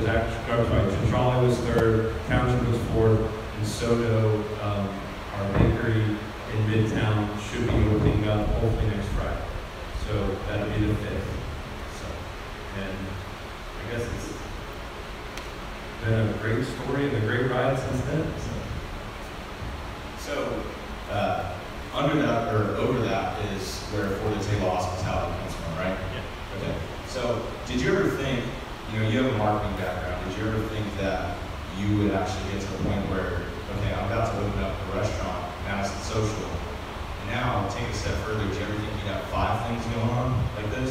was actually, Centrale was third, Township was fourth, and So Dough, um, our bakery in Midtown, should be opening up hopefully next Friday. So that'll be the fifth. So, and I guess it's been a great story and a great ride since then. So, so uh, under that or over that is where For The Table hospitality comes from, right? Yeah. Okay. So, did you ever think you know, you have a marketing background. Did you ever think that you would actually get to the point where, okay, I'm about to open up a restaurant, now it's social. And now I'll take a step further. Did you ever think you'd have five things going on like this?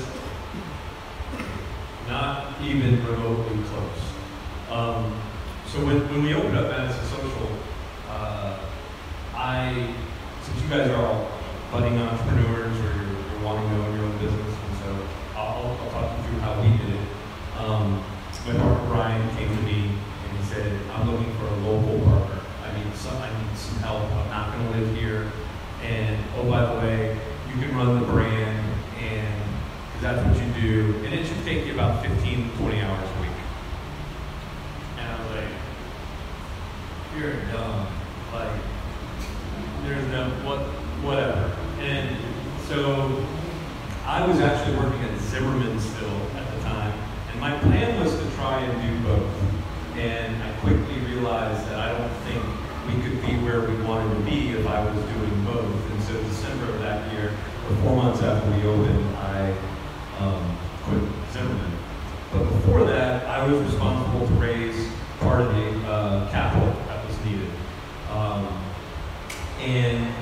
Not even remotely close. Um, so when, when we opened up Madison Social, uh, I, since you guys are all budding entrepreneurs or you're, you're wanting to own your own business, and so I'll, I'll talk you through how we did it. Um, when Mark Ryan came to me and he said, I'm looking for a local worker. I need some, I need some help. I'm not going to live here. And oh, by the way, you can run the brand and cause that's what you do. And it should take you about 15, 20 hours a week. And I was like, you're dumb. Like, there's no, what, whatever. And so I was actually working at Zimmerman still at the time and my plan was to try and do both. And I quickly realized that I don't think we could be where we wanted to be if I was doing both. And so December of that year, or four months after we opened, I um, quit Zimmerman. But before that, I was responsible to raise part of the uh, capital that was needed. Um, and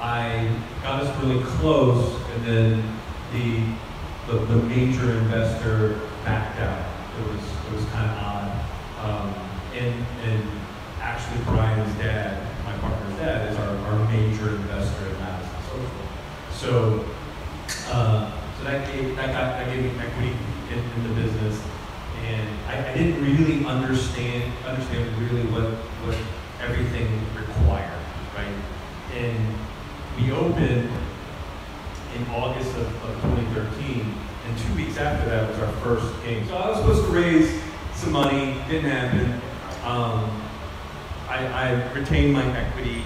I got us really close, and then the, the, the major investor backed out. It was, it was kind of odd. Um, and, and actually, Brian's dad, my partner's dad, is our, our major investor in Madison Social. So, uh, so that gave, that got, that gave me equity in, in the business. And I, I didn't really understand, understand really what, what everything required, right? And we opened in August of, of 2013, and two weeks after that was our first game. So I was supposed to raise some money, didn't happen. Um, I, I retained my equity,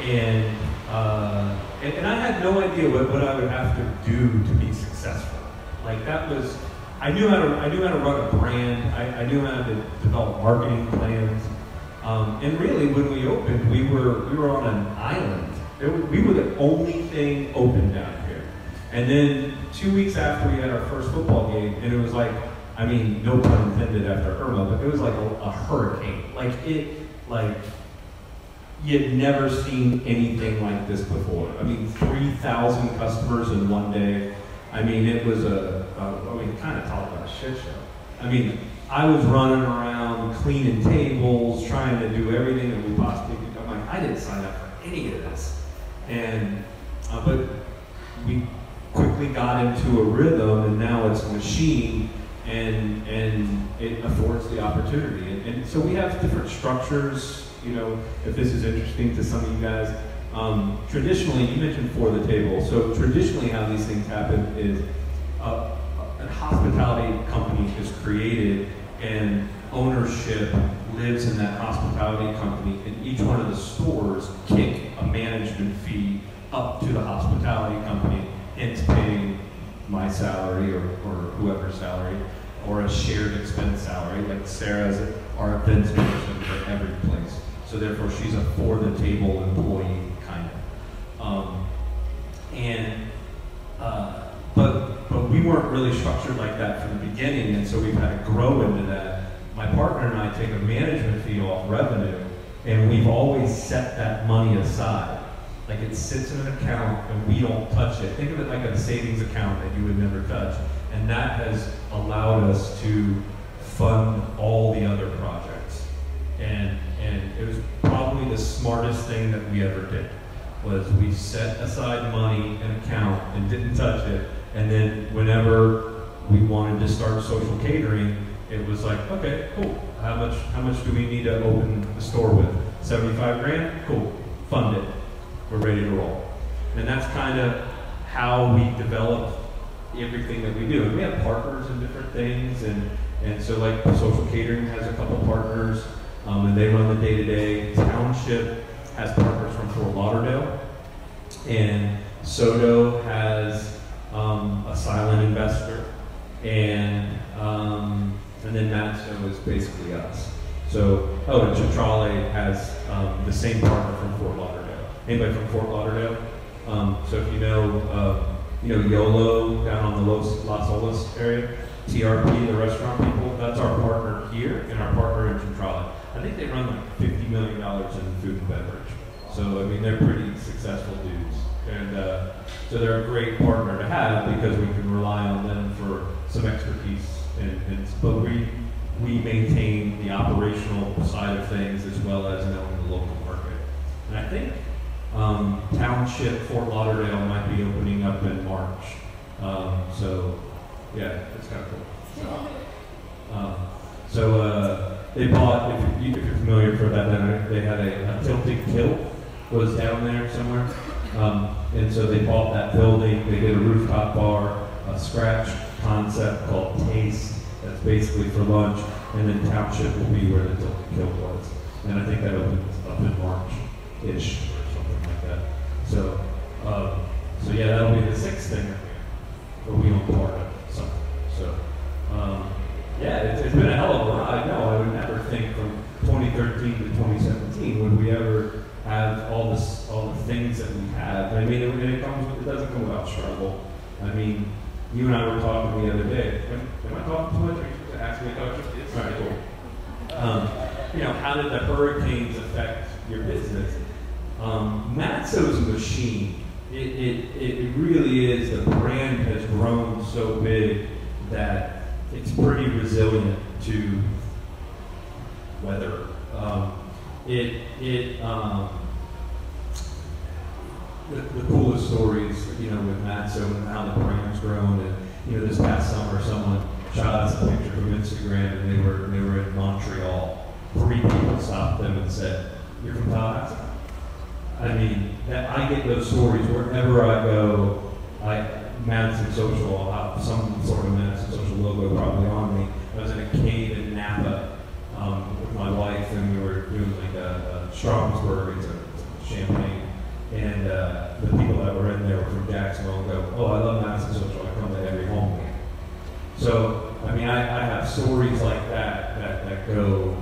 and, uh, and, and I had no idea what, what I would have to do to be successful. Like that was, I knew how to, I knew how to run a brand. I, I knew how to develop marketing plans. Um, and really, when we opened, we were we were on an island. It, we were the only thing open down. And then two weeks after we had our first football game, and it was like, I mean, no pun intended after Irma, but it was like a, a hurricane. Like it, like you'd never seen anything like this before. I mean, 3,000 customers in one day. I mean, it was a, a I mean, kind of talk about a shit show. I mean, I was running around cleaning tables, trying to do everything that we possibly could. I'm like, I didn't sign up for any of this. And, uh, but we quickly got into a rhythm, and now it's a machine, and and it affords the opportunity. And, and so we have different structures. You know, if this is interesting to some of you guys, um, traditionally, you mentioned for the table. So traditionally, how these things happen is uh, a hospitality company is created, and ownership lives in that hospitality company, and each one of the stores kick a management fee up to the hospitality company, hence paying my salary or, or whoever's salary, or a shared expense salary, like Sarah's our events person for every place. So therefore, she's a for the table employee kind of. Um, and uh, but but we weren't really structured like that from the beginning, and so we've had to grow into that. My partner and I take a management fee off revenue, and we've always set that money aside. Like it sits in an account and we don't touch it. Think of it like a savings account that you would never touch. And that has allowed us to fund all the other projects. And and it was probably the smartest thing that we ever did was we set aside money in account and didn't touch it. And then whenever we wanted to start social catering, it was like, okay, cool. How much how much do we need to open the store with? 75 grand? Cool. Fund it. We're ready to roll. And that's kind of how we develop everything that we do. And we have partners in different things and and so like social catering has a couple partners um, and they run the day-to-day. Township has partners from Fort Lauderdale. And So Dough has um, a silent investor. And um, and then Madso is basically us. So, oh, and Centrale has um, the same partner from Fort Lauderdale. Anybody from Fort Lauderdale? Um, so if you know, uh, you know YOLO down on the Los, Las Olas area, TRP, the restaurant people, that's our partner here and our partner in Centrale. I think they run like $50 million in food and beverage. So, I mean, they're pretty successful dudes. And uh, so they're a great partner to have because we can rely on them for some expertise but we we maintain the operational side of things as well as knowing the local market. And I think um, Township Fort Lauderdale might be opening up in March. Um, so yeah, it's kind of cool. Um, so uh, they bought, if, you, you're familiar for that, they had a, a tilted kilt was down there somewhere. Um, and so they bought that building. They did a rooftop bar, a scratch concept called Taste that's basically for lunch, and then Township will be where the Tilted Kilt was. And I think that opens up in March-ish So, um, yeah, that'll be the sixth thing that we own part of something. So, um, yeah, it's, it's been a hell of a ride. No, I would never think from 2013 to 2017 would we ever have all this, all the things that we have. I mean, it, it comes, with, it doesn't come without struggle. I mean, you and I were talking the other day. Am, am I talking too much? Are you to ask me? All right, cool. Um, you know, how did the hurricanes affect your business? Um, Madso's machine, it, it, it really is, the brand has grown so big that it's pretty resilient to weather. Um, it, it, um, the, the coolest stories, you know, with Madso and how the brand's grown. And, you know, this past summer, someone shot us a picture from Instagram and they were, they were in Montreal. Three people stopped them and said, you're from Tallahassee? I mean, I get those stories wherever I go. I, Madison Social, I'll have some sort of Madison Social logo probably on me. I was in a cave in Napa um, with my wife, and we were doing like a, a Schramsberg, it's a champagne. And uh, the people that were in there were from Jacksonville and go, oh, I love Madison Social, I come to every home. So, I mean, I, I have stories like that that, that go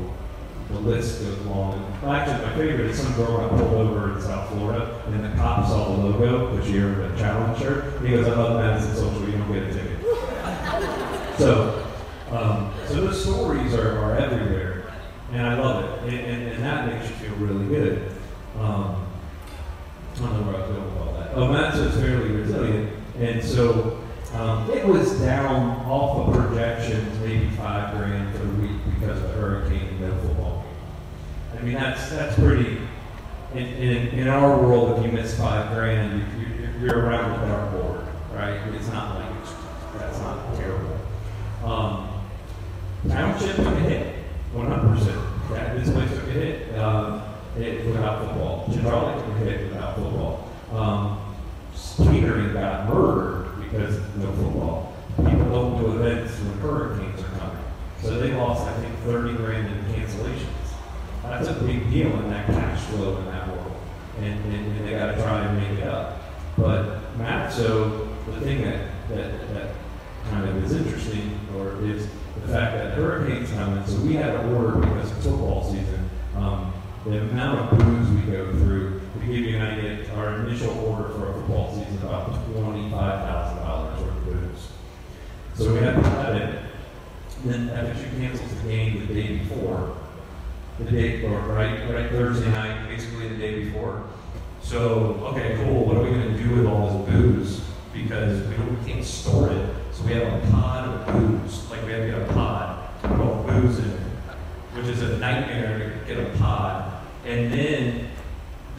the list goes long. Actually, my favorite is some girl got pulled over in South Florida, and the cop saw the logo, which you're a challenge shirt. He goes, I love Madison Social, you don't get a ticket. so, um, so those stories are, are everywhere, and I love it, and, and, and that makes you feel really good. Um, I don't know where I was going with all that. Oh, Madison's fairly resilient, and so um, it was down off of projections, maybe five grand for the week because of the hurricane and no football. I mean, that's that's pretty. In, in, in our world, if you miss five grand, you, are around the dartboard, right? It's not like it's, that's not terrible. Um, township took a hit, 100%. That, this place took a hit um, it, without football. Centrale took a hit without football. Um, got murdered because of no football. People don't do events when hurricanes are coming. So they lost, I think, 30 grand in cancellations. That's a big deal in that cash flow in that world. And, and, and they got to try and make it up. But Matt, so the thing that, that, that kind of is interesting, or is the fact that hurricanes coming, so we had to order because of football season. Um, the amount of booze we go through, to give you an idea, our initial order for a football season about $25,000 worth of booze. So we had to cut it. Then FSU cancels the game the day before. The day, or right, right Thursday night, basically the day before. So, okay, cool, what are we going to do with all this booze? Because we, don't, we can't store it. So we have a pod of booze. Like we have to get a pod to put all the booze in, which is a nightmare to get a pod. And then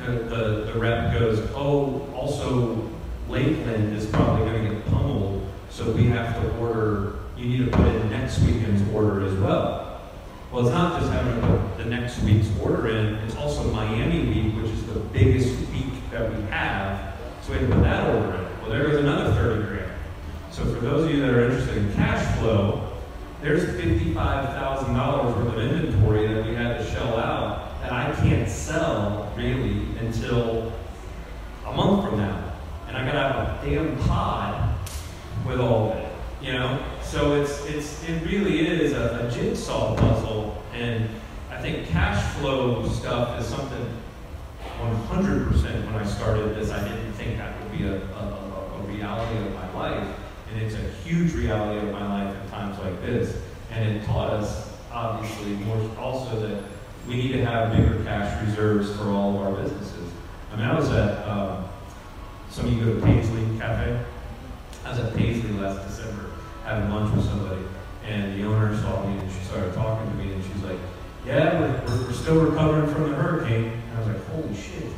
the, the, the rep goes, oh, also Lakeland is probably going to get pummeled, so we have to order, you need to put in next weekend's order as well. Well, it's not just having the next week's order in, it's also Miami week, which is the biggest week that we have, so we have to put that order in. Well, there is another 30 grand. So for those of you that are interested in cash flow, there's $55,000 worth of inventory that we had to shell out that I can't sell really until a month from now. And I gotta have a damn pod with all of it. You know? So it's it's it really is a, a jigsaw puzzle and I think cash flow stuff is something 100% when I started this, I didn't think that would be a, a, a, reality of my life. And it's a huge reality of my life in times like this. And it taught us, obviously, more also that we need to have bigger cash reserves for all of our businesses. I mean, I was at, um, some of you go to Paisley Cafe. I was at Paisley last December having lunch with somebody, and the owner saw me and she started talking to me, yeah, we're, we're still recovering from the hurricane. And I was like, holy shit,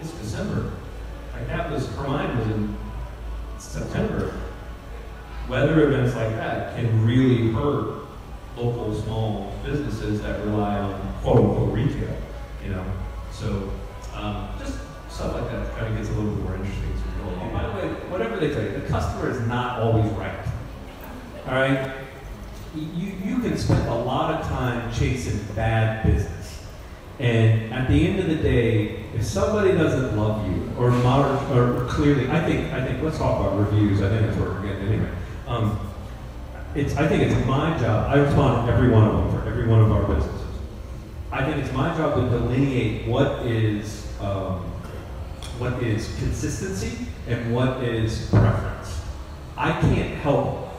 it's December. Like that was, her mind was in September. Weather events like that can really hurt local small businesses that rely on quote unquote retail, you know. So um, just stuff like that kind of gets a little bit more interesting as we go. By the way, whatever they you, the customer is not always right. All right? You, you can spend a lot of time chasing bad business. And at the end of the day, if somebody doesn't love you, or or or clearly, I think, I think, let's talk about reviews, I think that's where we're getting anyway. Um, it's, I think it's my job, I respond to every one of them for every one of our businesses. I think it's my job to delineate what is, um, what is consistency and what is preference. I can't help.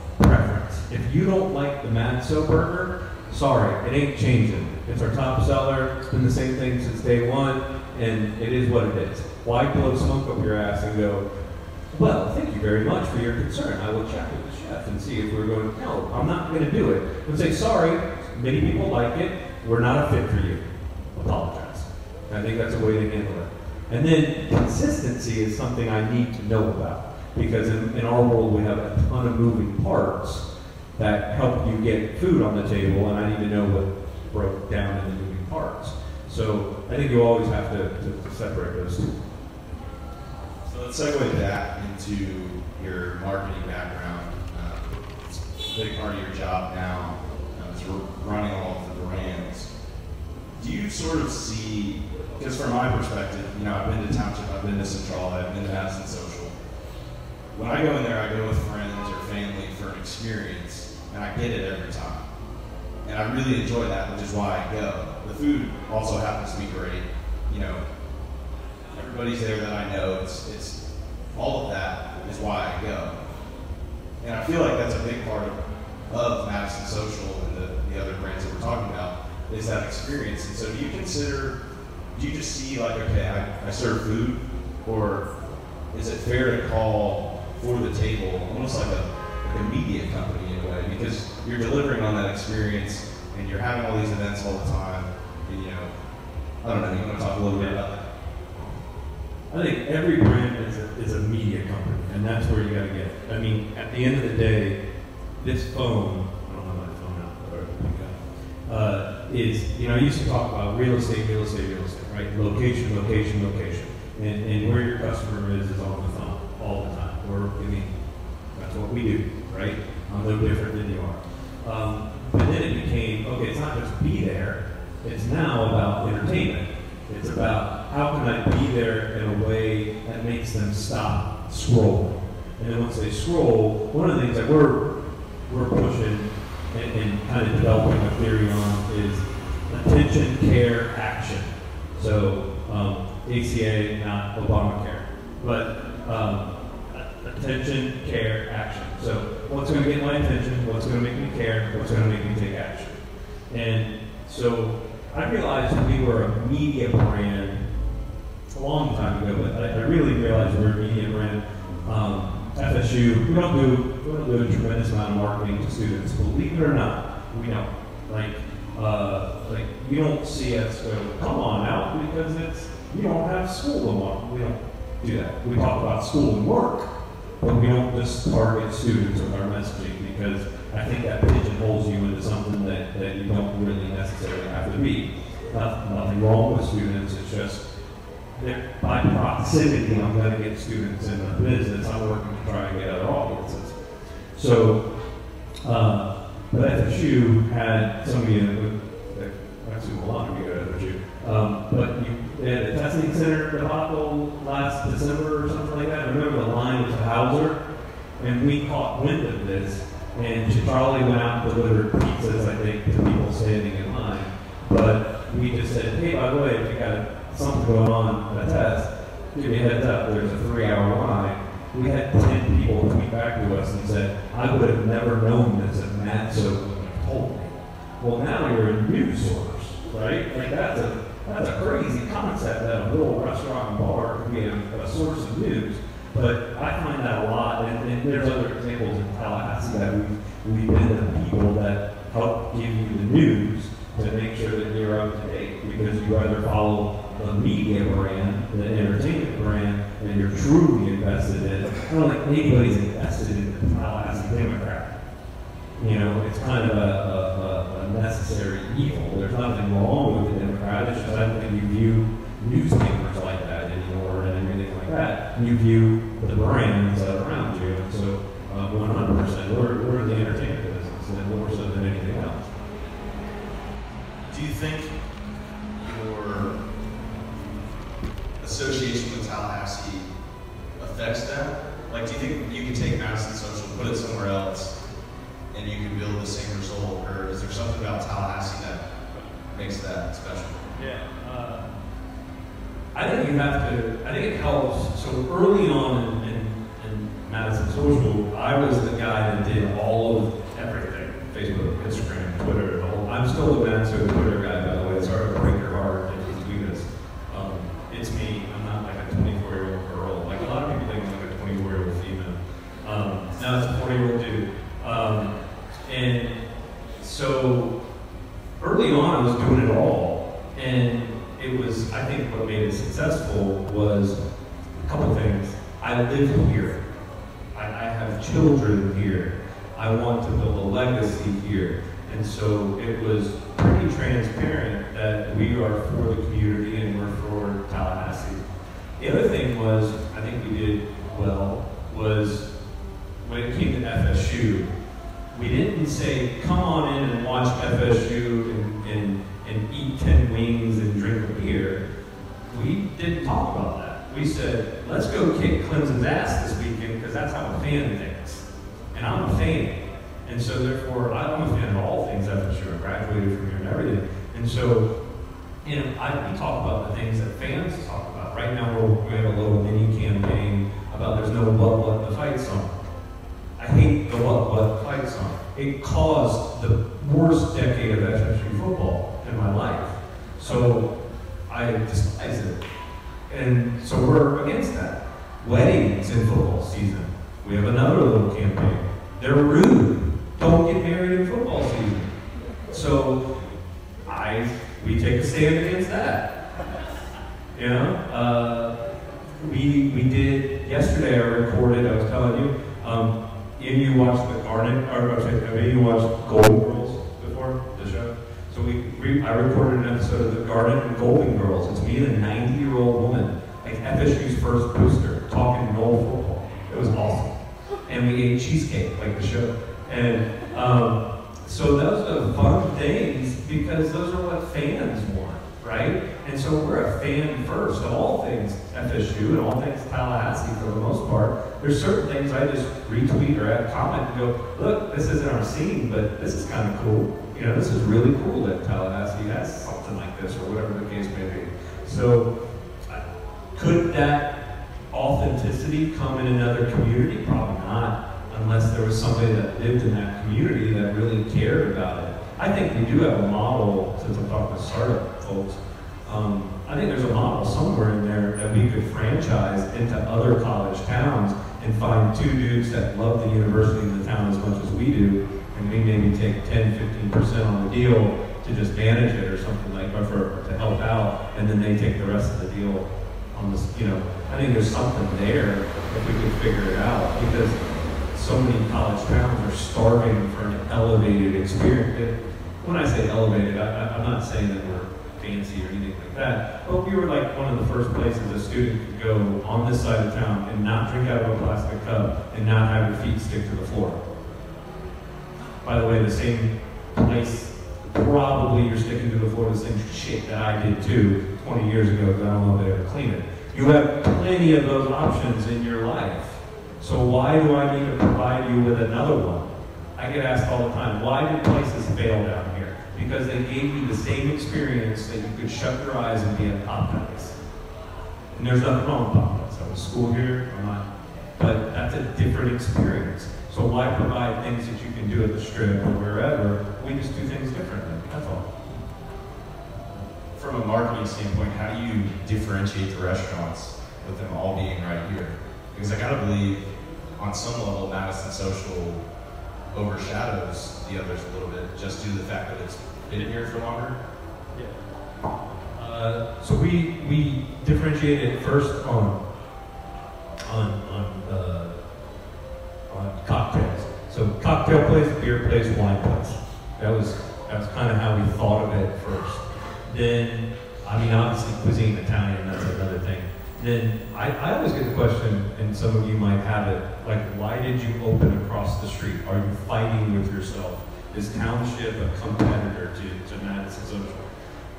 If you don't like the Madso burger, sorry, it ain't changing. It's our top seller, it's been the same thing since day one, and it is what it is. Why blow smoke up your ass and go, well, thank you very much for your concern. I will check with the chef and see if we're going, no, I'm not going to do it. And say, sorry, many people like it, we're not a fit for you. Apologize. I think that's a way to handle it. And then consistency is something I need to know about because in, in our world we have a ton of moving parts that help you get food on the table, and I need to know what broke down in the moving parts. So I think you always have to, to, separate those two. So let's segue that into your marketing background. Uh, it's a big part of your job now. Uh, is running all of the brands. Do you sort of see, because from my perspective, you know, I've been to Township, I've been to Centrale, I've been to Madison Social. When I go in there, I go with friends or family for an experience, and I get it every time. And I really enjoy that, which is why I go. The food also happens to be great. You know, everybody's there that I know. It's, it's all of that is why I go. And I feel like that's a big part of, of Madison Social and the, the other brands that we're talking about is that experience. And so do you consider, do you just see like, okay, I, I serve food, or is it fair to call for the table almost like a, like a media company way? Because you're delivering on that experience and you're having all these events all the time. And, you know, I don't know, you want to talk a little bit about that? I think every brand is a, is a media company, and that's where you got to get. I mean, at the end of the day, this phone, I don't my phone out, uh, is, you know, I used to talk about real estate, real estate, real estate, right? Location, location, location. And, and where your customer is is on the phone all the time. Or, I mean, that's what we do, right? I'm no different than you are. Um, but then it became, okay, it's not just be there, it's now about entertainment. It's about how can I be there in a way that makes them stop scrolling. And then once they scroll, one of the things that we're we're pushing and, and kind of developing a theory on is attention, care, action. So um, ACA, not Obamacare, but um, attention, care, action. So what's going to get my attention? What's going to make me care? What's going to make me take action? And so I realized we were a media brand a long time ago, but I, I really realized we're a media brand. Um, FSU, we don't do we don't do a tremendous amount of marketing to students. Believe it or not, we don't. Like, uh, like you don't see us go, come on out because it's you don't have school tomorrow. We don't do that. We talk about school and work, but we don't just target students with our messaging because I think that pigeonholes you into something that, that you don't really necessarily have to be. Nothing, wrong with students, it's just that by proximity, I'm going to get students in the business. I'm working to try and get other audiences. So, uh, but FSU had some of you, I actually a lot of you to FSU, um, but you had a testing center debacle last December or something like that. I remember the line was a And we caught wind of this and Charlie went out and delivered pizzas, I think, to people standing in line. But we just said, hey, by the way, if you got something going on a test, give me a heads up, there's a three-hour line. We had 10 people tweet back to us and said, I would have never known this if Madso told me. Well, now you're a news source, right? Like that's a that's a crazy concept that a little restaurant and bar could be a, a source of news. But I find that a lot, and, and there's other examples in Tallahassee that we've, we've been the people that help give you the news to make sure that you're up to date because you either follow the media brand, the entertainment brand, and you're truly invested in. I don't think anybody's invested in the Tallahassee Democrat. You know, it's kind of a, a, a necessary evil. There's nothing wrong with the Democrat. It's just I don't think you view newspapers that. You view the brands that are around you. And so, uh, 100%, we're, we're in the entertainment business, and more so than anything else. Do you think your association with Tallahassee affects that? like, do you think you can take Madison Social, put it somewhere else, and you can build the same result, or is there something about Tallahassee that makes that special? Yeah. I think you have to, I think it helps. So early on in, in, in Madison Social, I was the so those are fun things because those are what fans want, right? And so we're a fan first of all things FSU and all things Tallahassee for the most part. There's certain things I just retweet or add comment and go, look, this isn't our scene, but this is kind of cool. You know, this is really cool that Tallahassee has something like this or whatever the case may be. So uh, could that authenticity come in another community? Probably not, unless there was somebody that lived in that community that really cared about it. I think we do have a model, since I'm talking to startup folks, um, I think there's a model somewhere in there that we could franchise into other college towns and find two dudes that love the university and the town as much as we do, and we maybe take 10, 15% on the deal to just manage it or something like that for to help out, and then they take the rest of the deal on this. You know, I think there's something there if we could figure it out because so many college towns are starving for an elevated experience. When I say elevated, I, I'm not saying that we're fancy or anything like that, but we were like one of the first places a student could go on this side of town and not drink out of a plastic cup and not have your feet stick to the floor. By the way, the same place, probably you're sticking to the floor the same shit that I did too 20 years ago because I don't know if they ever clean it. You have plenty of those options in your life. So why do I need to provide you with another one? I get asked all the time, why did places fail down here? Because they gave you the same experience that you could shut your eyes and be at Popeyes. And there's nothing wrong with Popeyes. I was school here, I'm not. But that's a different experience. So why provide things that you can do at the strip or wherever? We just do things differently. That's all. From a marketing standpoint, how do you differentiate the restaurants with them all being right here? Because I gotta believe, on some level, Madison Social overshadows the others a little bit, just due to the fact that it's been here for longer. Uh, so we we differentiated first on on on uh, on cocktails. So cocktail place, beer place, wine place. That was that's kind of how we thought of it first. Then I mean obviously cuisine Italian that's another thing. Then I, I always get the question, and some of you might have it, like why did you open across the street? Are you fighting with yourself? Is township a competitor to, to Madison Social?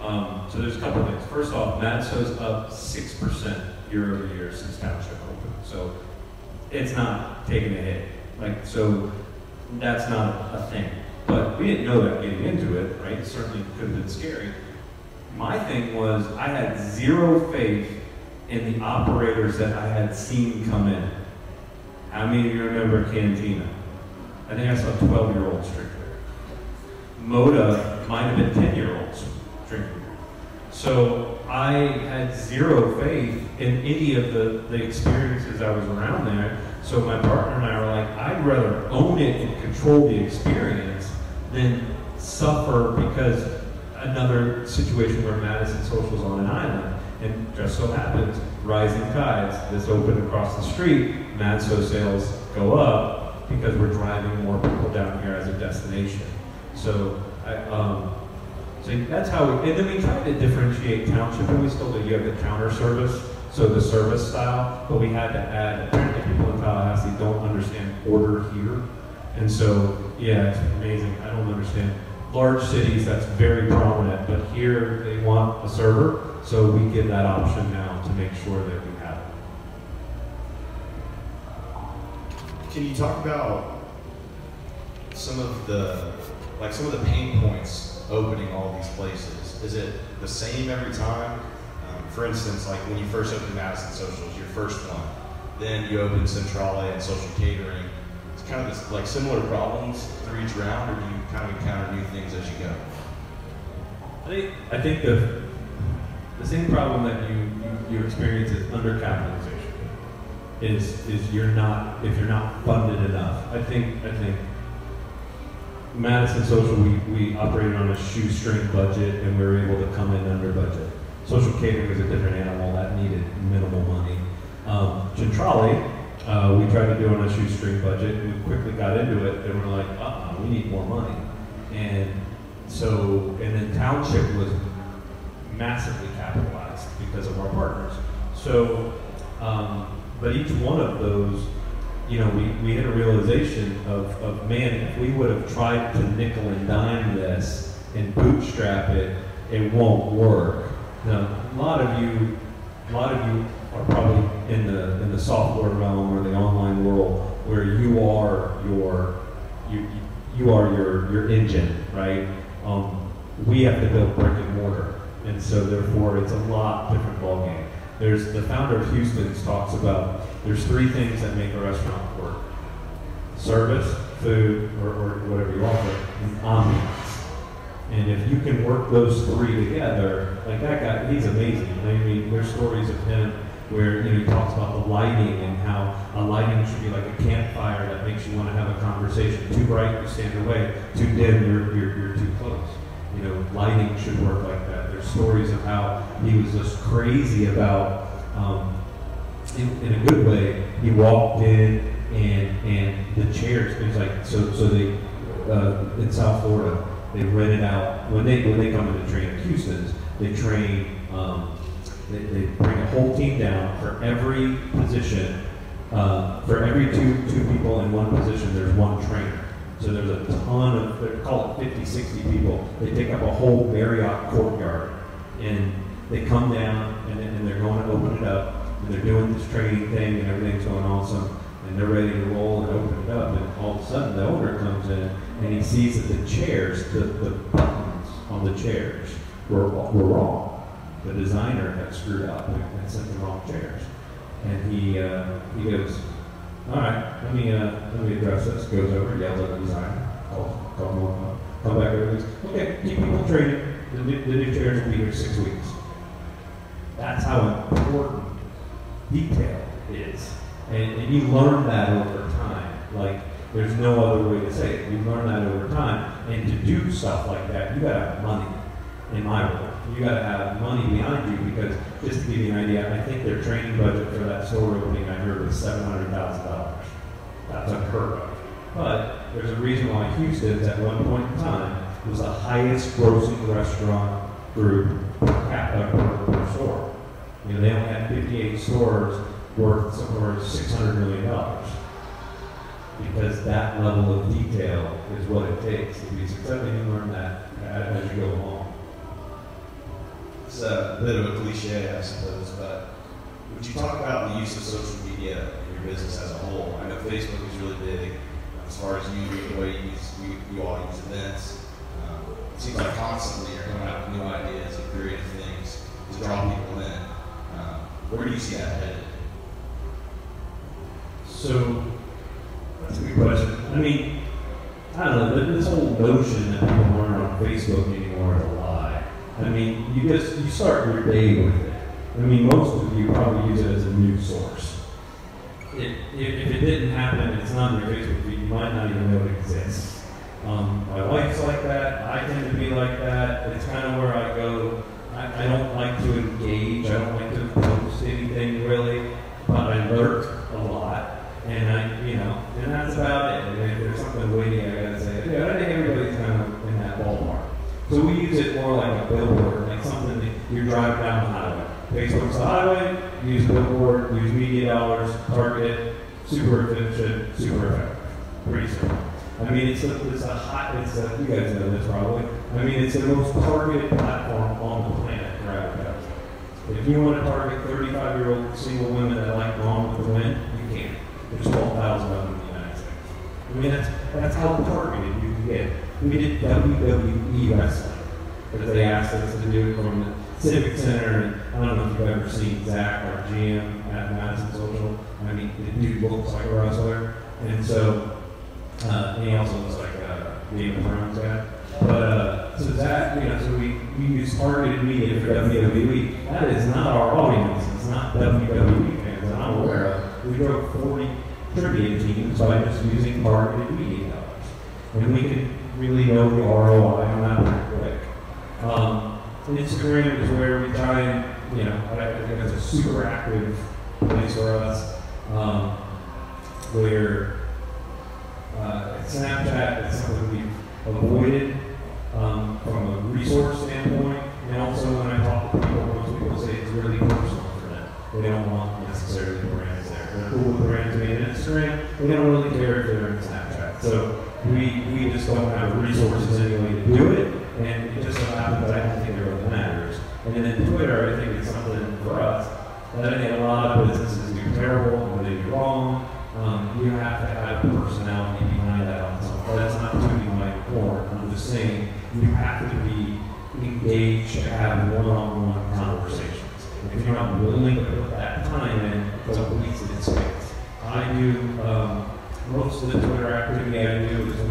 Um, so there's a couple things. First off, Madso's up 6% year over year since Township opened. So it's not taking a hit. Like, so that's not a thing. But we didn't know that getting into it, right? It certainly could have been scary. My thing was I had zero faith in the operators that I had seen come in. How many of you remember Cantina? I think I saw 12 year olds drink. Moda might have been 10 year olds drinking. So I had zero faith in any of the, the experiences I was around there. So my partner and I were like, I'd rather own it and control the experience than suffer because another situation where Madison Social's on an island. And just so happens, rising tides, this open across the street, Madso sales go up because we're driving more people down here as a destination. So, I, um, so that's how we, and then we tried to differentiate township, and we still do. You have the counter service, so the service style, but we had to add, apparently people in Tallahassee don't understand order here. And so, yeah, it's amazing. I don't understand. Large cities, that's very prominent, but here they want a server, so we give that option now to make sure that we have it. Can you talk about some of the, like some of the pain points opening all these places? Is it the same every time? Um, for instance, like when you first opened Madison Socials, your first one, then you open Centrale and Social Catering. It's kind of this, like similar problems through each round, or do you kind of encounter new things as you go? I think, I think the, the same problem that you, you, you experience is undercapitalization. Is, is you're not, if you're not funded enough. I think, I think Madison Social, we, we operated on a shoestring budget and we were able to come in under budget. Social catering is a different animal that needed minimal money. Um, Centrale, uh, we tried to do on a shoestring budget. We quickly got into it and we're like, uh-uh, we need more money. And so, and then Township was massively capitalized because of our partners. So, um, but each one of those, you know, we, we had a realization of, of, man, if we would have tried to nickel and dime this and bootstrap it, it won't work. Now, a lot of you, a lot of you are probably in the in the software realm or the online world where you are your you you are your your engine, right? Um, we have to build brick and mortar, and so therefore it's a lot different ballgame. There's the founder of Houston's talks about there's three things that make a restaurant work: service, food, or, or whatever you offer, and ambiance. And if you can work those three together, like that guy, he's amazing. I mean, there's stories of him where you know he talks about the lighting and how a lighting should be like a campfire that makes you want to have a conversation. Too bright, you stand away. Too dim, you're, you're, you're too close. You know, lighting should work like that. Stories of how he was just crazy about, um, in, in a good way. He walked in and and the chairs. It was like so. So they uh, in South Florida they rented out when they when they come in to train at Houston's. They train. Um, they, they bring a whole team down for every position. Uh, for every two two people in one position, there's one trainer. So there's a call it 50, 60 people. They take up a whole Marriott courtyard. And they come down and, and they're going to open it up. And they're doing this training thing and everything's going awesome. And they're ready to roll and open it up. And all of a sudden the owner comes in and he sees that the chairs, the, the buttons on the chairs were, were wrong the designer had screwed up and had sent the wrong chairs. And he uh, he goes, all right, let me uh, let me address this. Goes over, yells at the designer, come back goes, okay, keep people training. The new, the new chairs will be here six weeks. That's how important detail is, and, and you learn that over time. Like there's no other way to say it. You learn that over time, and to do stuff like that, you gotta have money. In my world, you got to have money behind you because just to give you an idea, I think their training budget for that store opening I heard was seven hundred thousand dollars. That's unheard of. But there's a reason why Houston's at one point in time was the highest grossing restaurant group per capita store. You know, they only had 58 stores worth somewhere six hundred million dollars. Because that level of detail is what it takes to be successful. You learn that as you go along. It's a bit of a cliche, I suppose, but would you talk about the use of social media in your business as a whole? I know Facebook is really big as far as you, the way you, use, you, you all use events. Um, it seems like constantly you're coming out with new ideas and creative things to draw people in. Um, where do you see that headed? So, that's a good question. I mean, I don't know, this whole notion that people aren't on Facebook anymore is a lie. I mean, you just, you start your day with it. I mean, most of you probably use it as a news source. It, if, it didn't happen, it's not on your Facebook feed, you might not even know it exists. Um, my wife's like that, I tend to be like that, it's kind of where I go, I, I don't like to engage, I don't like to post anything really, but I lurk a lot. And I, you know, and that's about it. And if there's something witty, I gotta say, yeah, I think everybody's kind of in that ballpark. So we use it more like a billboard, like something that you're driving down the highway. Facebook's the highway, use billboard, use media dollars, target it, super efficient, super effective. Pretty simple. I mean, it's a, it's a you guys know this probably. I mean, it's the most targeted platform on the planet for advertising. If you want to target 35 year old single women that like Gone with the Wind, you can. There's 12,000 of them in the United States. I mean, that's, that's how targeted you can get. We did WWE wrestling because they asked us to do it from the Civic Center. And I don't know if you've ever seen Zach, or GM at Madison Social. I mean, the dude looks like a wrestler. And so, uh, and he also looks like of Thrones guy. But, uh, so that, you know, so we, we use targeted media for WWE. That is not our audience. It's not WWE fans that I'm aware of. We drove 40 trivia teams by just using targeted media dollars. And we can really know the ROI on that pretty quick. Um, Instagram is where we try and, you know, I think that's a super active place for us. Um, where uh, Snapchat is something we've avoided um, from a resource standpoint, and also when I talk to people, most people say it's really personal for them. They don't want necessarily brands there. They're cool with brands being on Instagram. They don't really care if they're in Snapchat. So we, we just don't have resources anyway to do it, and it just so happens I don't think it really matters. And then Twitter, I think, is something for us that I think a lot of businesses do terrible, or they do wrong. Um, you have to have personality behind that on something. That's not tooting my horn. I'm just saying you have to be engaged to have one-on-one conversations. If you're not willing to put that time in, it's a wasted space. I do um, most of the Twitter activity I do is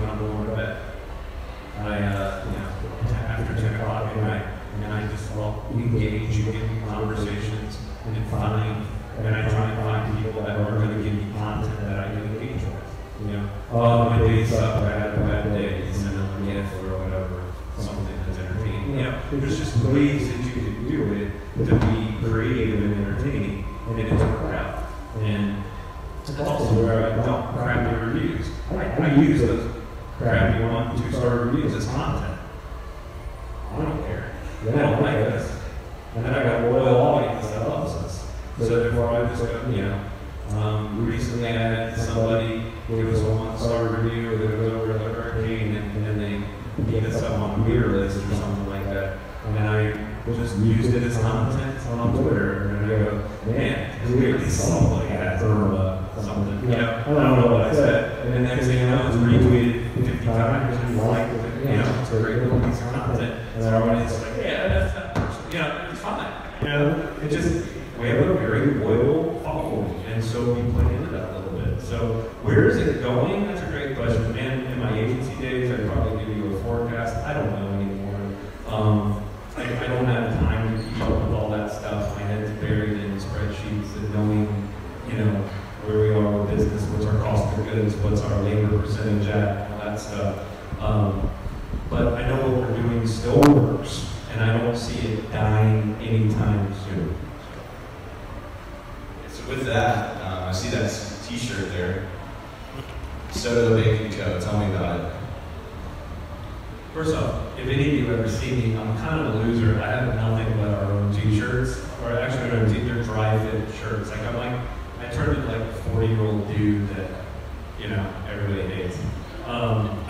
Um,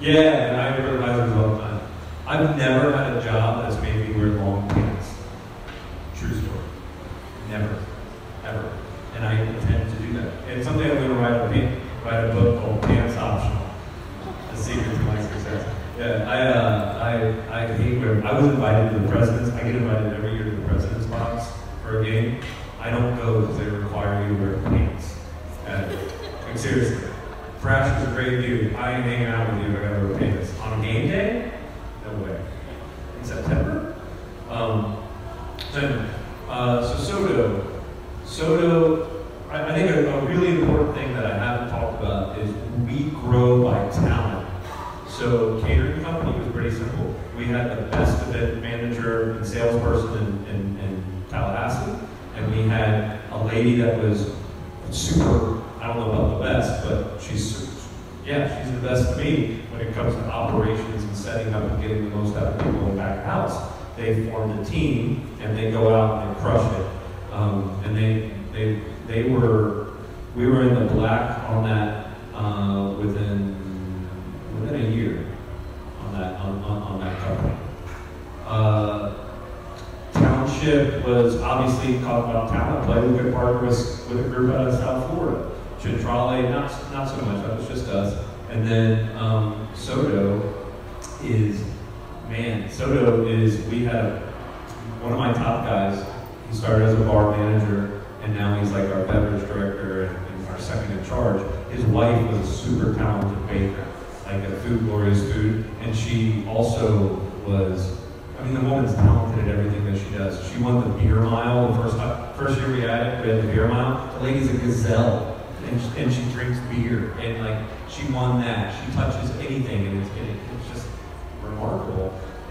yeah, and I wear visors all the time. I've never had a job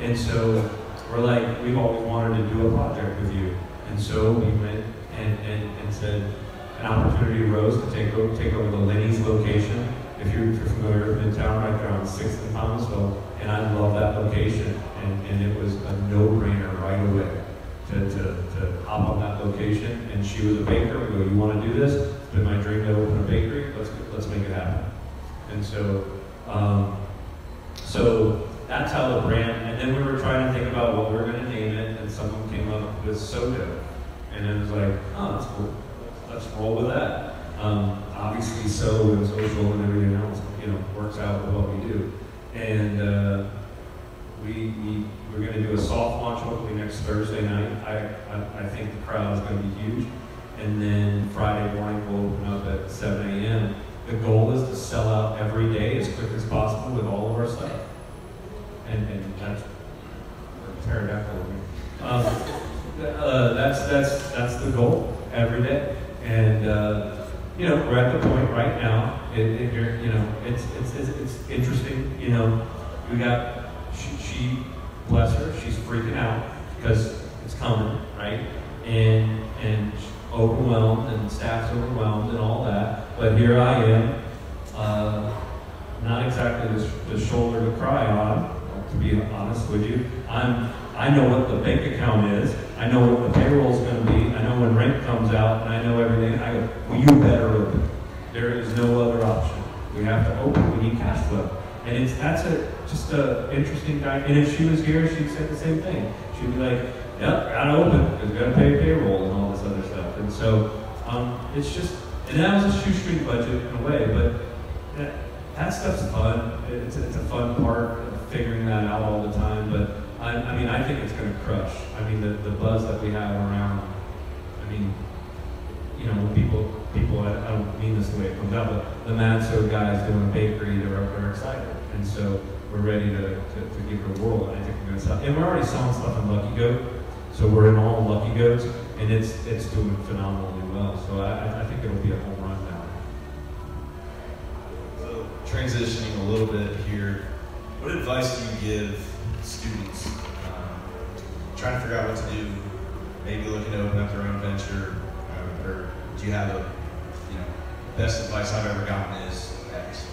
And so we're like, we've always wanted to do a project with you. And so we went and, and, and said, an opportunity arose to take over, take over the Lenny's location. If you're, if you're familiar with Midtown, right there on 6th and Thomasville. And I love that location. And, and it was a no-brainer right away to, to, to hop on that location. And she was a baker. We go, you want to do this? It's been my dream to open a bakery. Let's, let's make it happen. And so, um, so that's how the brand, and then we were trying to think about what we were going to name it, and someone came up with So Dough. And it was like, oh, that's cool. Let's roll with that. Um, obviously, so and social and everything else, you know, works out with what we do. And uh, we, we, we're going to do a soft launch hopefully next Thursday night. I, I, I think the crowd is going to be huge. And then Friday morning, we'll open up at 7 a.m. The goal is to sell out every day as quick as possible with all of our stuff. And, and that's pterodactyl. Um, uh, that's, that's, that's the goal every day. And, uh, you know, we're at the point right now, it, it, you're, know, it's, it's, it's, it's interesting, you know, we got, she, she, bless her, she's freaking out because it's coming, right? And, and overwhelmed and staff's overwhelmed and all that. But here I am, uh, not exactly the, the shoulder to cry on, to be honest with you. I'm, I know what the bank account is. I know what the payroll is going to be. I know when rent comes out, and I know everything. I go, well, you better open. There is no other option. We have to open. We need cash flow. And it's that's a just a interesting guy. And if she was here, she'd say the same thing. She'd be like, "Yep, gotta open because we gotta pay payroll and all this other stuff." And so um, it's just, and that was a shoestring budget in a way, but that, that stuff's fun. It's, it's a fun part figuring that out all the time. But I, I mean, I think it's going to crush. I mean, the, the buzz that we have around. I mean, you know, people people I, I don't mean this the way it comes out, but the Madso guys doing a bakery, they're they're excited, and so we're ready to, to, to give it a whirl. And I think we're going to sell. And we're already selling stuff in Lucky Goat, so we're in all Lucky Goats, and it's it's doing phenomenally well. So I, I think it'll be a home run now. So transitioning a little bit here, what advice do you give students um, trying to figure out what to do, maybe looking to open up their own venture, or do you have a, you know, best advice I've ever gotten is X?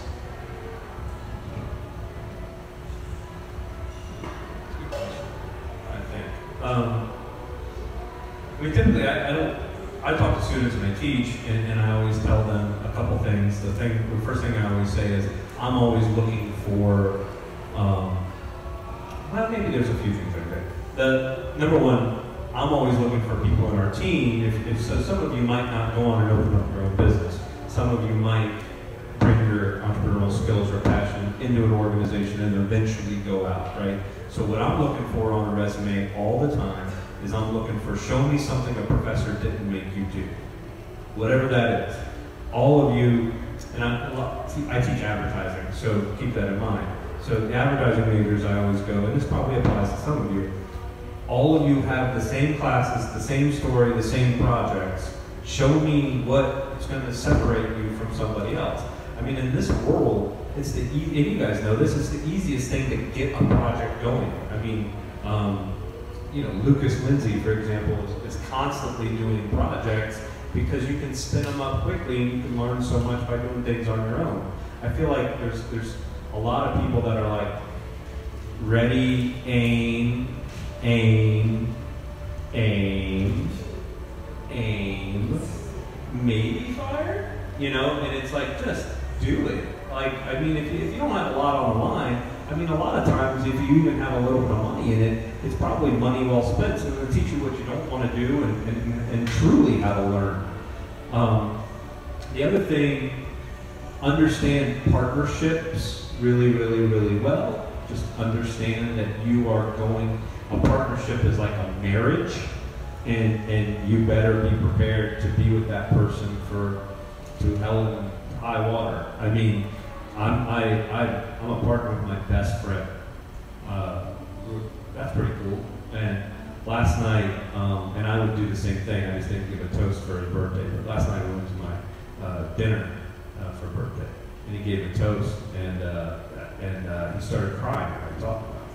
I think. Um, we typically, I, I don't, I talk to students when I teach, and, and I always tell them a couple things. The thing, the first thing I always say is, I'm always looking for, um, well, maybe there's a few things like that. The number one, I'm always looking for people in our team. If, if so, some of you might not go on and open up your own business. Some of you might bring your entrepreneurial skills or passion into an organization and eventually go out, right? So what I'm looking for on a resume all the time is I'm looking for show me something a professor didn't make you do. Whatever that is. All of you, and I, I teach advertising, so keep that in mind. So the advertising majors, I always go, and this probably applies to some of you. All of you have the same classes, the same story, the same projects. Show me what is going to separate you from somebody else. I mean, in this world, it's the e- and you guys know this is the easiest thing to get a project going. I mean, um, you know, Lucas Lindsay, for example, is, is constantly doing projects because you can spin them up quickly and you can learn so much by doing things on your own. I feel like there's there's a lot of people that are like ready, aim, aim, aim, aim, maybe fire, you know, and it's like just do it. Like, I mean, if you, if you don't have a lot on the line, I mean, a lot of times if you even have a little bit of money in it, it's probably money well spent. So it'll teach you what you don't want to do and, and, and truly how to learn. Um, the other thing, understand partnerships really, really, really well. Just understand that you are going, a partnership is like a marriage, and, and you better be prepared to be with that person for to hell and high water. I mean, I'm, I, I, I'm a partner with my best friend. Uh, that's pretty cool. And last night, um, and I would do the same thing. I just didn't give a toast for his birthday. But last night we went to my uh, dinner uh, for birthday, and he gave a toast, and uh, and uh, he started crying I talked about.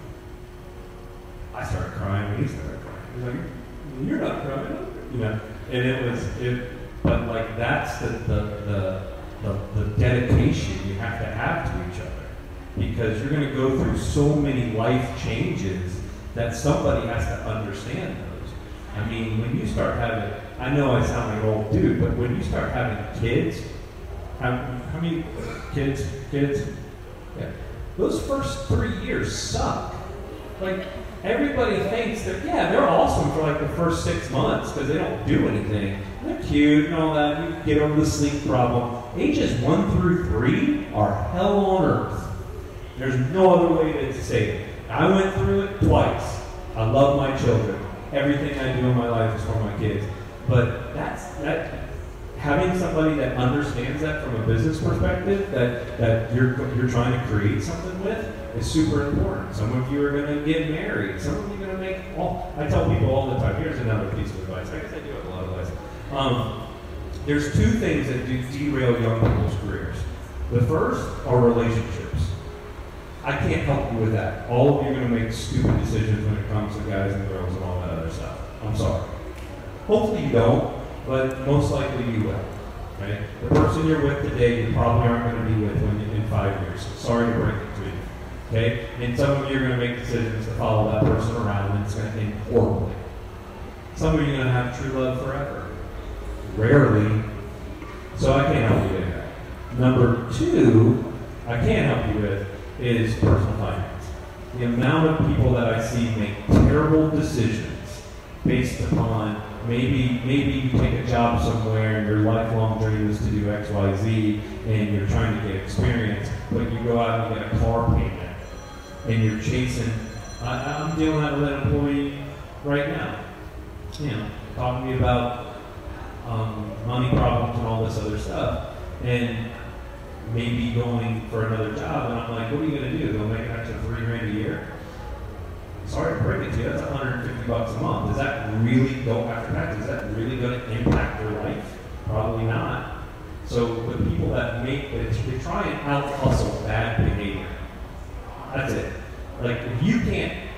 I started crying, he started crying. He's like, "You're not crying," you know. And it was it, but like that's the the the, the, the dedication you have to have to each other because you're going to go through so many life changes that somebody has to understand those. I mean, when you start having, I know I sound like an old dude, but when you start having kids, how, how many kids, kids? Yeah. Those first three years suck. Like, everybody thinks that, yeah, they're awesome for like the first six months because they don't do anything. They're cute and all that. You get over the sleep problem. Ages one through three are hell on earth. There's no other way to say it. I went through it twice. I love my children. Everything I do in my life is for my kids. But that's that having somebody that understands that from a business perspective, that, that you're you're trying to create something with, is super important. Some of you are going to get married. Some of you are going to make all. I tell people all the time. Here's another piece of advice. I guess I do have a lot of advice. Um, there's two things that do derail young people's careers. The first are relationships. I can't help you with that. All of you are going to make stupid decisions when it comes to guys and girls and all that other stuff. I'm sorry. Hopefully you don't, but most likely you will. Right? The person you're with today, you probably aren't going to be with when in five years. Sorry to break it to you. Okay? And some of you are going to make decisions to follow that person around, and it's going to end horribly. Some of you are going to have true love forever. Rarely. So I can't help you with that. Number two, I can't help you with is personal finance. The amount of people that I see make terrible decisions based upon maybe maybe you take a job somewhere and your lifelong dream is to do X, Y, Z, and you're trying to get experience, but you go out and get a car payment, and you're chasing. I, I'm dealing with an employee right now, you know, talking to me about um, money problems and all this other stuff, and maybe going for another job, and I'm like, what are you going to do? Go make an extra three grand a year? Sorry to break it to you, that's 150 bucks a month. Does that really go after tax? Is that really going to impact their life? Probably not. So the people that make it, they try and out hustle bad behavior. That's it. Like if you can't,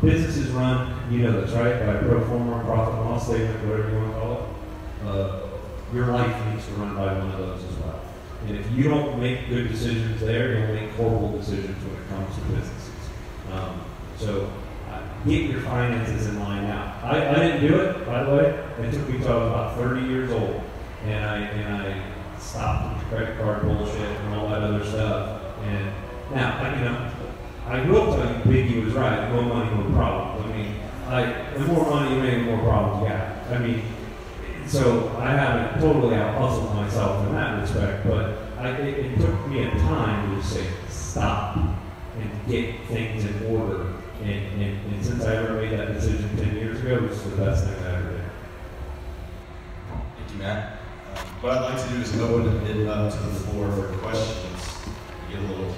businesses run, you know this, right? By pro forma, profit loss statement, whatever you want to call it. Uh, your life needs to run by one of those as well. And if you don't make good decisions there, you'll make horrible decisions when it comes to businesses. Um, so uh, get your finances in line now. I, I didn't do it, by the way. It took me until I was about 30 years old, and I and I stopped credit card bullshit and all that other stuff. And now, you know, I will tell you, Biggie was right. More money, more problems. I mean, like the more money you make, the more problems you. I mean, so I haven't totally out hustled myself in that respect, but I, it, it took me a time to say stop and get things in order and, and, and since I ever made that decision 10 years ago, it's the best thing I ever did. Thank you, Matt. Uh, what I'd like to do is go open it up to the floor for questions. Get a little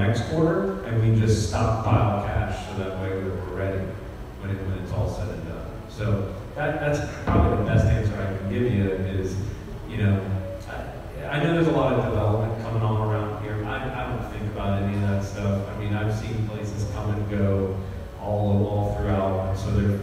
next quarter, and we just stockpile cash so that way we're ready when, it, when it's all said and done. So that, that's probably the best answer I can give you is, you know, I, I know there's a lot of development coming on around here. I, I don't think about any of that stuff. I mean, I've seen places come and go all, all throughout, so there's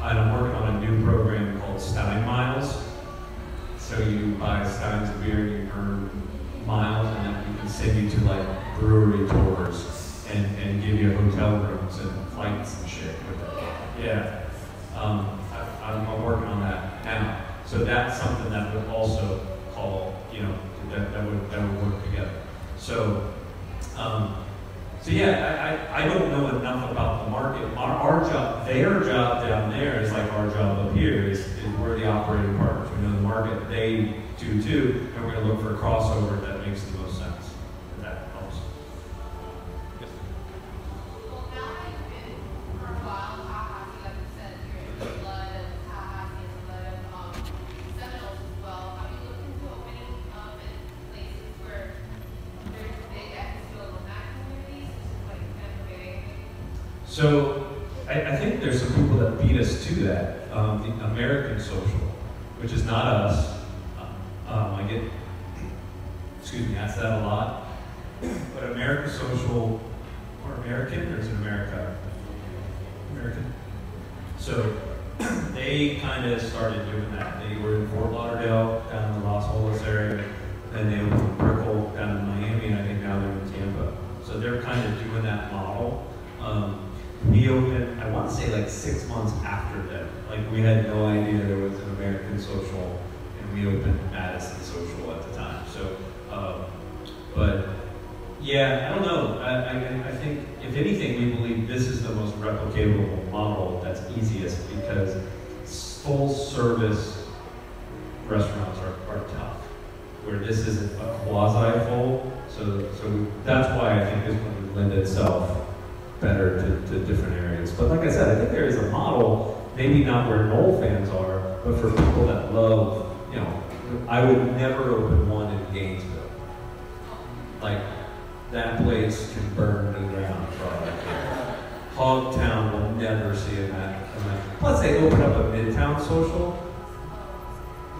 I'm working on a new program called Stein Miles. So you buy Stein's beer and you earn miles, and then we can send you to like brewery tours and, and give you hotel rooms and flights and shit with it. Yeah. Um, I, am working on that now. So that's something that would also call, you know, that, that, would, that would work together. So, um, so yeah, I, I, I don't know enough about the market. Our, our, job, their job down there is like our job up here is, is we're the operating partners. We know the market, they do too, and we're gonna look for a crossover that makes the most I would never open one in Gainesville. Like, that place can burn to the ground. Hogtown will never see a match. Plus, they opened up a Midtown social.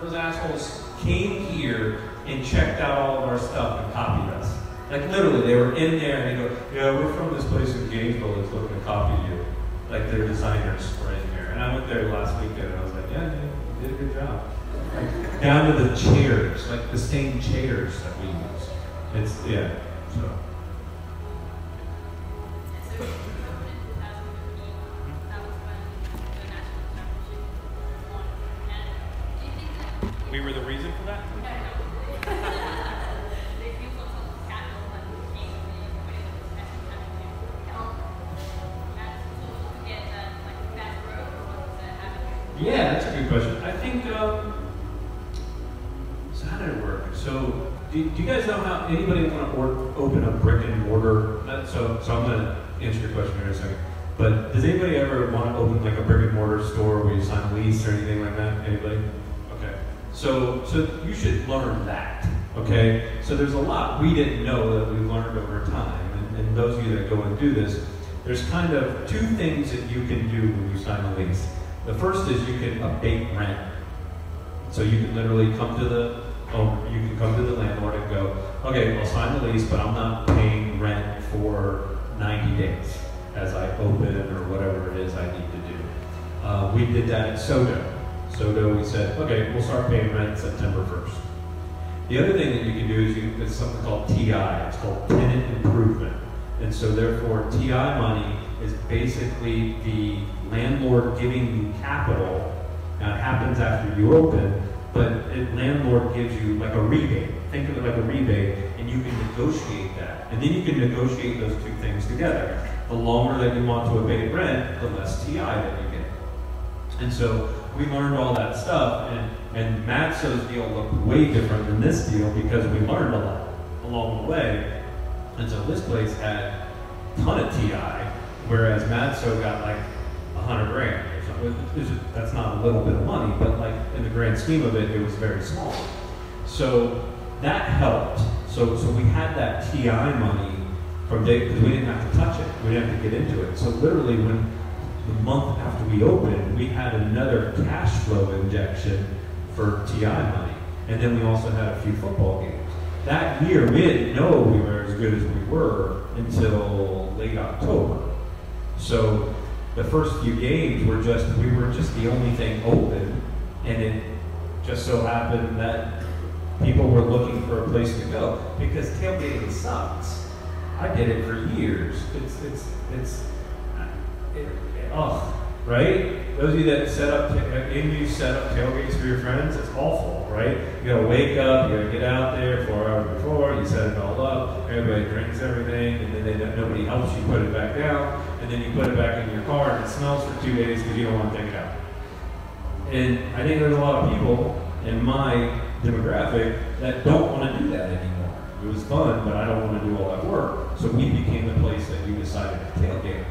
Those assholes came here and checked out all of our stuff and copied us. Like literally, they were in there and they go, "Yeah, we're from this place in Gainesville that's looking to copy you." Like their designers were in there, and I went there last weekend and I was like, "Yeah, yeah you did a good job." Down to the chairs, like the same chairs that we use. It's yeah. So So, so you should learn that. Okay. So there's a lot we didn't know that we learned over time. And, and those of you that go and do this, there's kind of two things that you can do when you sign a lease. The first is you can abate rent. So you can literally come to the owner, you can come to the landlord and go, okay, I'll sign the lease, but I'm not paying rent for 90 days as I open or whatever it is I need to do. Uh, we did that at So Dough. Sodo, we said, okay, we'll start paying rent September 1st. The other thing that you can do is you, it's something called TI. It's called tenant improvement. And so therefore, TI money is basically the landlord giving you capital. Now it happens after you open, but it, landlord gives you like a rebate. Think of it like a rebate, and you can negotiate that. And then you can negotiate those two things together. The longer that you want to abate rent, the less TI that you get. And so we learned all that stuff, and, and Madso's deal looked way different than this deal because we learned a lot along the way. And so this place had a ton of TI, whereas Matso got like a hundred grand or something. That's not a little bit of money, but like in the grand scheme of it, it was very small. So that helped. So, so we had that TI money from day, because we didn't have to touch it. We didn't have to get into it. So literally when the month after we opened, we had another cash flow injection for TI money. And then we also had a few football games. That year, we didn't know we were as good as we were until late October. So the first few games were just, we were just the only thing open. And it just so happened that people were looking for a place to go because tailgating sucks. I did it for years. It's, it's, it's, it, it, oh, right? Those of you that set up, uh, any of you set up tailgates for your friends, it's awful, right? You gotta wake up, you gotta get out there four hours before, you set it all up, everybody drinks everything, and then they, nobody helps you put it back down, and then you put it back in your car and it smells for two days because you don't want to take it out. And I think there's a lot of people in my demographic that don't want to do that anymore. It was fun, but I don't want to do all that work. So we became the place that you decided to tailgate.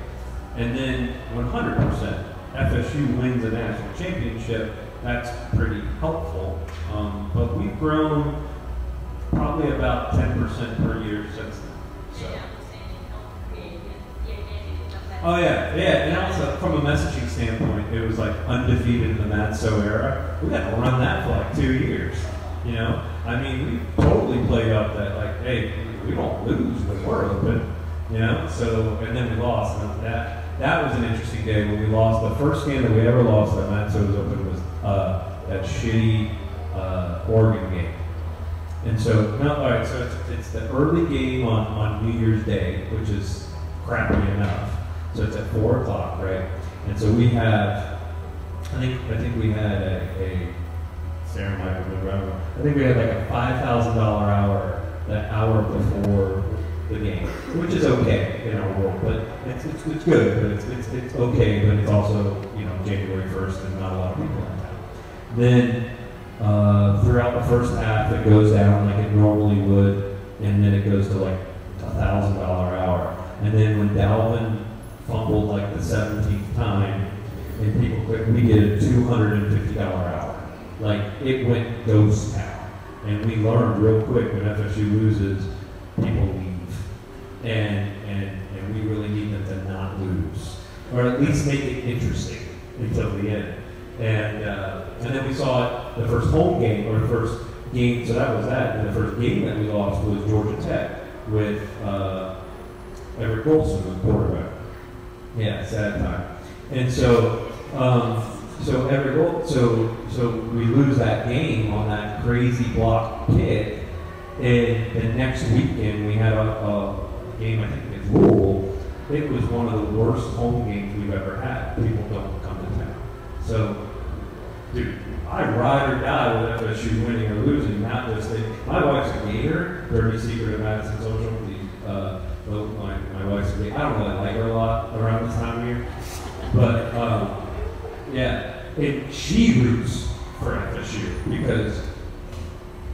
And then 100%, FSU wins a national championship. That's pretty helpful. Um, but we've grown probably about 10% per year since then. So. Oh yeah, yeah, and also from a messaging standpoint, it was like undefeated in the Madso era. We got to run that for like two years. You know, I mean, we totally played up that like, hey, we don't lose when we're open. You know, so and then we lost, and that that was an interesting day when we lost. The first game that we ever lost that Madso was open was uh, that shitty uh, Oregon game. And so, no, all right, so it's, it's the early game on, on New Year's Day, which is crappy enough. So it's at four o'clock, right? And so we have, I think, I think we had a, a Sarah might remember, I think we had like a five thousand dollar hour, that hour before the game, which is okay in our world, but it's, it's, it's good, but it's, it's, it's okay, but it's also, you know, January first and not a lot of people in town. Then, uh, throughout the first half, it goes down like it normally would, and then it goes to like a thousand dollar hour. And then when Dalvin fumbled like the seventeenth time, and people quit, we did a two hundred and fifty dollar hour. Like it went ghost town, and we learned real quick when FSU loses, people leave, and we really need them to not lose, or at least make it interesting until the end. And uh, and then we saw it the first home game or the first game. So that was that. And the first game that we lost was Georgia Tech with uh, Everett Golson, the quarterback. Yeah, sad time. And so um, so Everett Gold, so so we lose that game on that crazy block kick. And the next weekend we had a, a game I think against Louisville. It was one of the worst home games we've ever had. People don't come to town. So, dude, I ride or die with FSU winning or losing, not just. My wife's a gator, dirty secret of Madison Social. The, uh, well, my, my wife's a gator. I don't really like her a lot around this time of year. But, um, yeah, and she roots for FSU because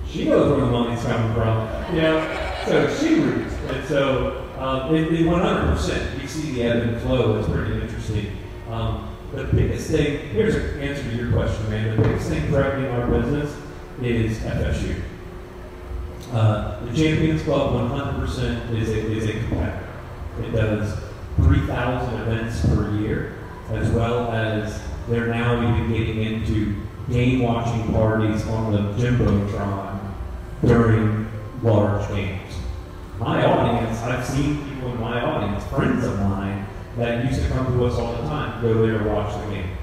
she knows where the money's coming from. Know, so she roots. And so, um, it, it 100%, you see the ebb and flow. It's pretty interesting. Um, the biggest thing, here's an answer to your question, man. The biggest thing threatening our business is FSU. Uh, the Champions Club 100% is a, is a competitor. It does 3,000 events per year, as well as they're now even getting into game watching parties on the Jumbotron during large games. My audience, I've seen people in my audience, friends of mine, that used to come to us all the time, go there and watch the game.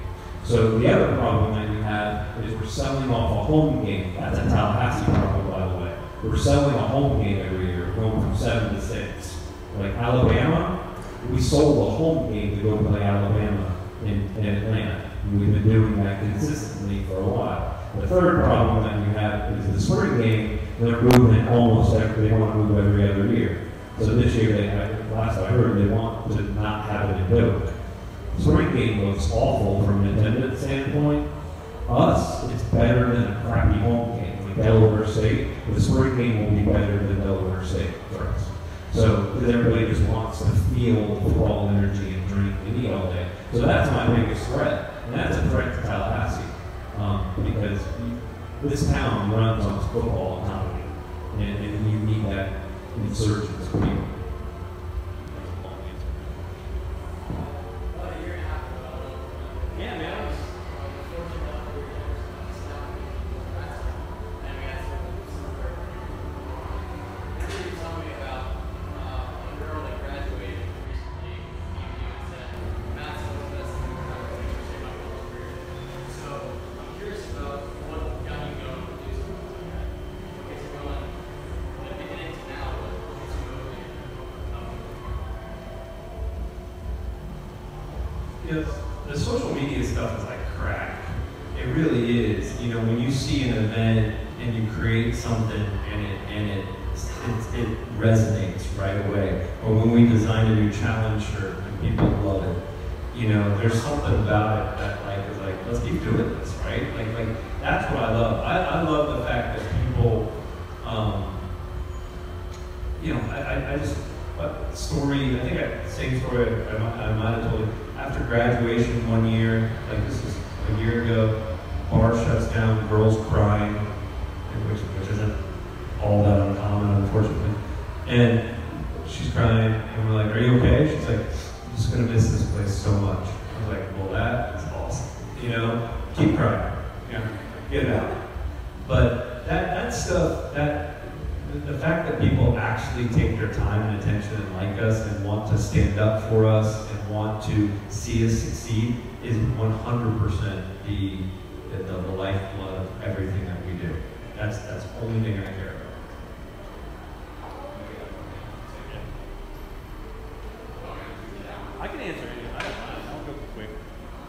So the other problem that we have is we're selling off a home game. That's a Tallahassee problem, by the way. We're selling a home game every year, going from seven to six. Like Alabama, we sold a home game to go play Alabama in, in Atlanta. And we've been doing that consistently for a while. The third problem that we have is the spring game, they're moving almost every, they want to move every other year. So this year, they have, last I heard, they want to not have it in Doak. Spring game looks awful from an attendance standpoint. Us, it's better than a crappy home game. Like Delaware State, the spring game will be better than Delaware State for us. So, everybody just wants to feel football energy and drink and eat all day. So that's my biggest threat. And that's a threat to Tallahassee. Um, because this town runs on football economy. And, and you need that of right away. Or when we design a new challenge shirt and people love it. You know, there's something about it that like is like, let's keep doing this, right? Like, like that's what I love. I, I love the fact that people, um, you know, I, I, just, story, I think I, same story I, I might have told you. After graduation one year, like this is a year ago, bar shuts down, girls crying, which, which isn't all that uncommon, unfortunately. And she's crying, and we're like, are you okay? She's like, I'm just gonna miss this place so much. I was like, well, that is awesome. You know, keep crying. Know, get out. But that, that stuff, that, the, the fact that people actually take their time and attention and like us and want to stand up for us and want to see us succeed is 100% the, the, the lifeblood of everything that we do. That's, that's the only thing I care about. I can answer any. I don't mind. I'll go quick.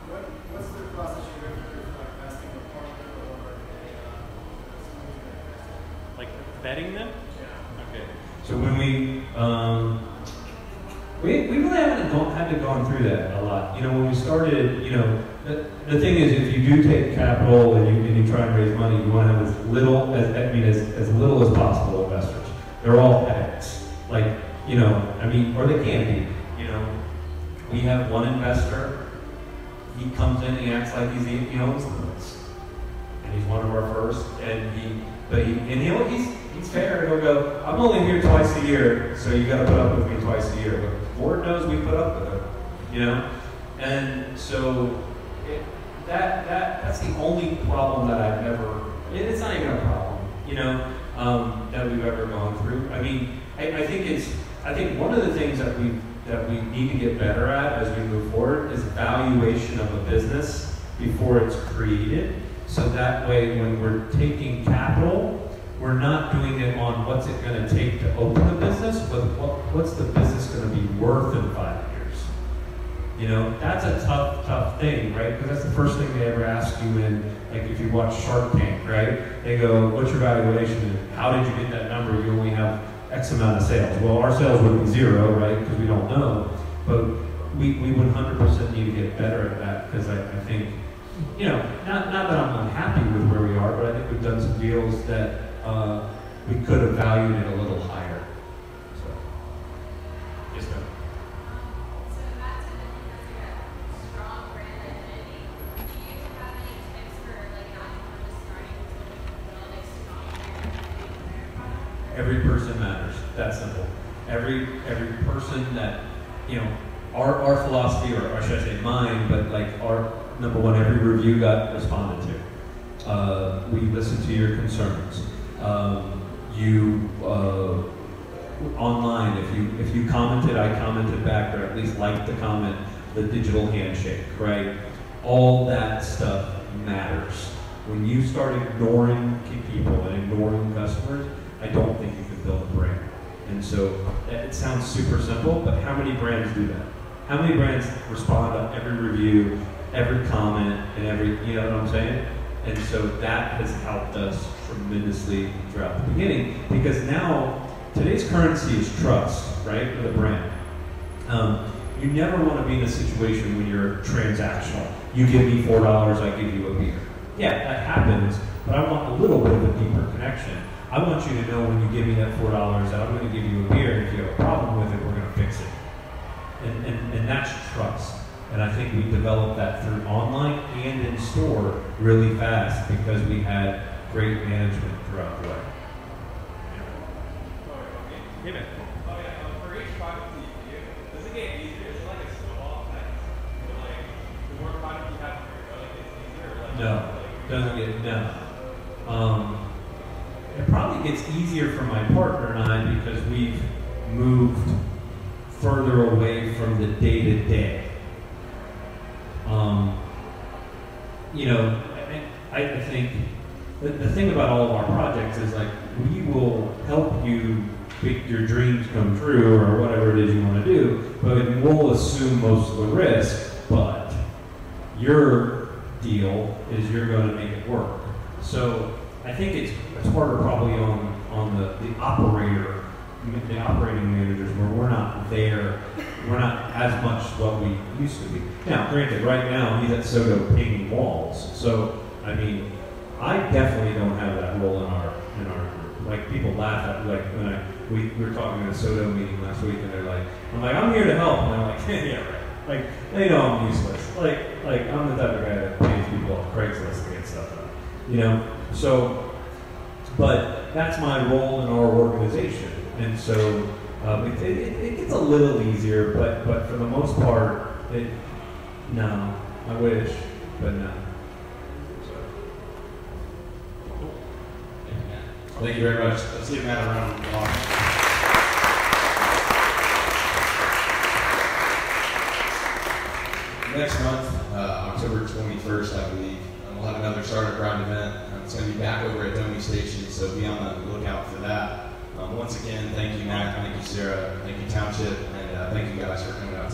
What, what's the process you go through for like vesting a partner or a, uh, Like vetting them. yeah. Okay. So when we, um, we, we really haven't gone, to gone through that a lot. You know, when we started, you know, the, the thing is, if you do take capital and you, and you try and raise money, you want to have as little, as, I mean, as, as little as possible investors. They're all heads. Like, you know, I mean, or they can be, you know. We have one investor, he comes in, he acts like he's, he owns the place. And he's one of our first, and he, but he, and he'll, he's, he's fair, he'll go, I'm only here twice a year, so you gotta put up with me twice a year. Lord knows we put up with him, you know? And so, it, that, that, that's the only problem that I've ever, it- it's not even a problem, you know, um, that we've ever gone through. I mean, I, I think it's, I think one of the things that we, that we need to get better at as we move forward is valuation of a business before it's created. So that way, when we're taking capital, we're not doing it on what's it gonna take to open a business, but what, what's the business gonna be worth in five years? You know, that's a tough, tough thing, right? Because that's the first thing they ever ask you in, like, if you watch Shark Tank, right? They go, "What's your valuation? How did you get that number? You only have X amount of sales." Well, our sales would be zero, right? Because we don't know. But we, we 100% need to get better at that because I, I think, you know, not, not that I'm unhappy with where we are, but I think we've done some deals that uh, we could have valued it a little higher. So, yes, ma'am. So that's a because you have strong brand identity. Do you have any tips for like an entrepreneur just starting to build a strong brand identity for their product? Every person matters. That simple. Every every person that you know, our our philosophy, or, or should I say mine, but like our number one, every review got responded to. Uh, we listened to your concerns. Um, you uh, online, if you if you commented, I commented back, or at least liked the comment. The digital handshake, right? All that stuff matters. When you start ignoring people and ignoring customers, I don't think you can build a brand. And so it sounds super simple, but how many brands do that? How many brands respond to every review, every comment, and every, you know what I'm saying? And so that has helped us tremendously throughout the beginning because now today's currency is trust, right, with a brand. Um, you never want to be in a situation when you're transactional. You give me four dollars, I give you a beer. Yeah, that happens, but I want a little bit of a deeper connection. I want you to know when you give me that four dollars I'm going to give you a beer. and If you have a problem with it, we're going to fix it. And, and, and that's trust. And I think we developed that through online and in store really fast because we had great management throughout the way. Hey, man. Oh yeah, um, for each product that you do, does it get easier? Is it like a snowball effect? So like, the more product you have, like it's easier. Or like, No, like, doesn't get no. Um, it probably gets easier for my partner and I because we've moved further away from the day to day. Um, you know, I, I think the, the thing about all of our projects is like we will help you make your dreams come true or whatever it is you want to do, but we'll assume most of the risk. But your deal is you're going to make it work. So I think it's, it's harder probably on, on the, the operator the operating managers where we're not there, we're not as much what we used to be. Now, granted, right now he's at So Dough painting walls, so I mean, I definitely don't have that role in our in our group. Like people laugh at like when I we, we were talking at a So Dough meeting last week, and they're like, I'm like, I'm here to help, and I'm like, yeah, right. Like they know I'm useless. Like like I'm the type of guy that pays people off Craigslist to get stuff done. You know, so but that's my role in our organization, and so um, it, it, it gets a little easier. But but for the most part, it no, I wish, but no. Thank you very much. Let's give Matt a round of. Next month, uh, October 21st, I believe, um, we'll have another Startup Grind event. Um, it's going to be back over at Domi Station, so be on the lookout for that. Um, once again, thank you, Matt. Thank you, Sarah. Thank you, Township. And uh, thank you guys for coming out.